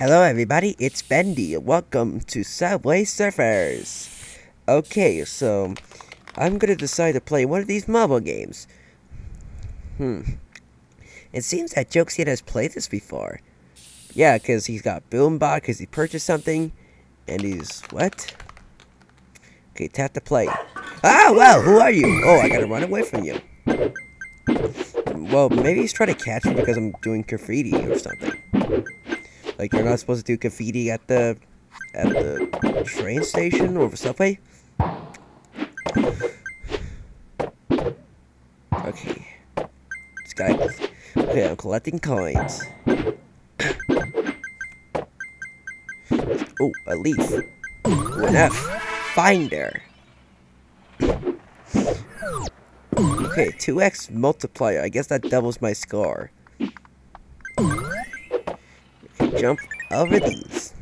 Hello everybody, it's Bendy. Welcome to Subway Surfers. Okay, so I'm gonna decide to play one of these mobile games. Hmm. It seems that Joexian has played this before. Yeah, because he's got Boombot, because he purchased something, and he's... what? Okay, tap to play. Ah, well, who are you? Oh, I gotta run away from you. Well, maybe he's trying to catch me because I'm doing graffiti or something. Like you're not supposed to do graffiti at the at the train station or the subway. Okay. This guy. Okay, I'm collecting coins. oh, a leaf. Ooh, an F. Finder. Okay, 2x multiplier. I guess that doubles my score. Jump over these.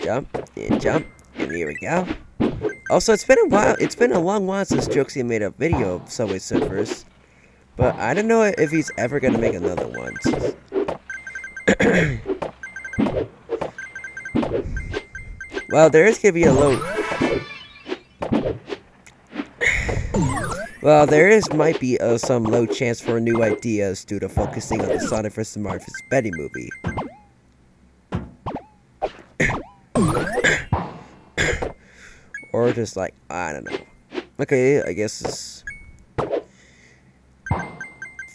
Jump, and jump, and here we go. Also, it's been a while, it's been a long while since Jokesy made a video of Subway Surfers. But I don't know if he's ever gonna make another one. well, there is gonna be a low Well, there is might be uh, some low chance for new ideas due to focusing on the Sonic vs. Marvel's Bendy movie. or just like, I don't know. Okay, I guess it's...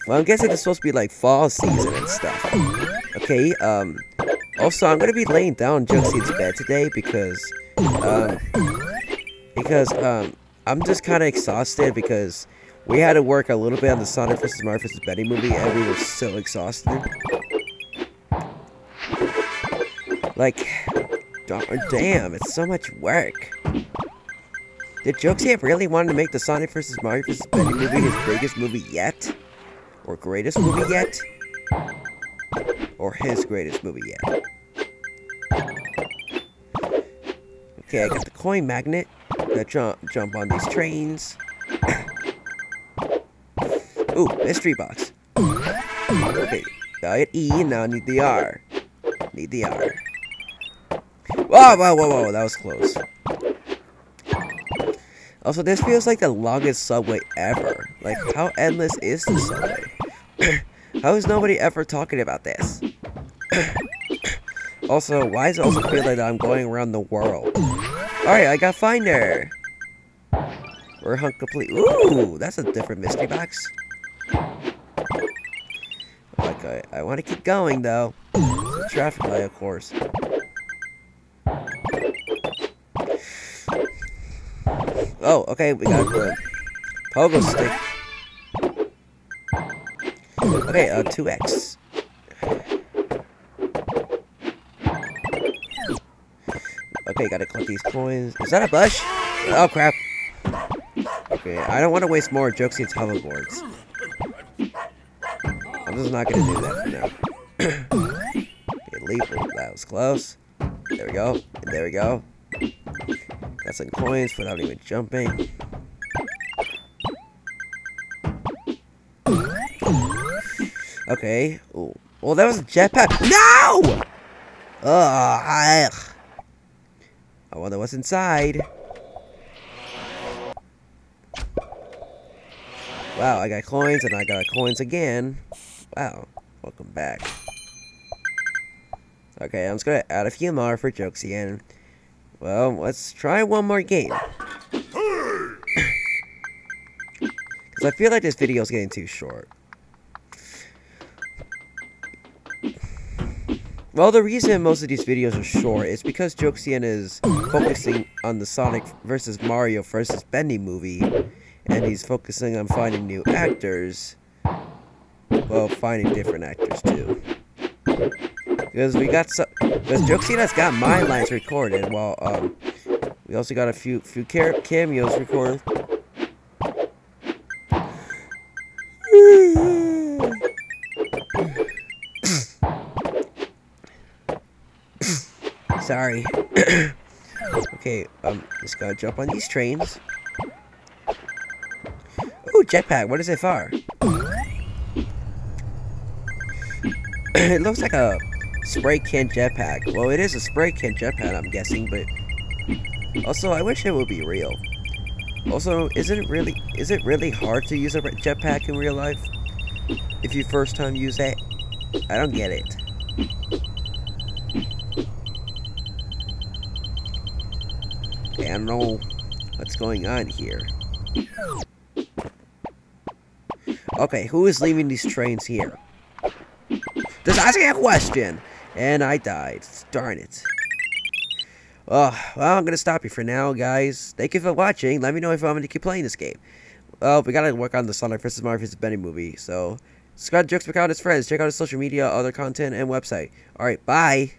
Well, I'm guessing it's supposed to be like fall season and stuff. Okay, um... Also, I'm gonna be laying down Joexian's bed today because, um... Because, um... I'm just kind of exhausted because we had to work a little bit on the Sonic vs. Mario vs. Bendy movie and we were so exhausted. Like, damn, it's so much work. Did Jokesy really wanted to make the Sonic vs. Mario vs. Bendy movie his biggest movie yet? Or greatest movie yet? Or his greatest movie yet? Okay, I got the coin magnet. Gotta jump, jump on these trains. Ooh, mystery box. Okay, got it E, now I need the R. Need the R. Whoa, whoa, whoa, whoa, that was close. Also, this feels like the longest subway ever. Like, how endless is the subway? how is nobody ever talking about this? also, why does it also feel like I'm going around the world? Alright, I got Finder. We're hunt complete. Ooh, that's a different mystery box. Like, I, I want to keep going, though. Traffic light, of course. Oh, okay, we got the pogo stick. Okay, uh, 2x. Okay, gotta collect these coins. Is that a bush? Oh, crap. Okay, I don't want to waste more Joexian's hoverboards. I'm just not gonna do that for now. leap. That was close. There we go. And there we go. Got some coins without even jumping. Okay. Ooh. Well, that was a jetpack. No! Ugh. I wonder what's inside. Wow, I got coins and I got coins again. Wow, welcome back. Okay, I'm just gonna add a few more for jokes again. well, let's try one more game. Because I feel like this video is getting too short. Well, the reason most of these videos are short is because Joexian is focusing on the Sonic vs. Mario vs. Bendy movie, and he's focusing on finding new actors. Well, finding different actors too. Because we got some, because Joexian has got my lines recorded, while um, we also got a few few cameos recorded. Sorry. okay, um, just gotta jump on these trains. Ooh, jetpack. What is it for? it looks like a spray can jetpack. Well, it is a spray can jetpack, I'm guessing, but also I wish it would be real. Also, isn't it really is it really hard to use a jetpack in real life? If you first time use it, I don't get it. Don't know what's going on here. Okay, who is leaving these trains here? Just asking a question! And I died. Darn it. Oh, well, I'm to stop you for now, guys. Thank you for watching. Let me know if me to keep playing this game. Well, we got to work on the Sonic vs. Mario vs. Bendy movie, so... Scott Jokes out his friends. Check out his social media, other content, and website. Alright, bye!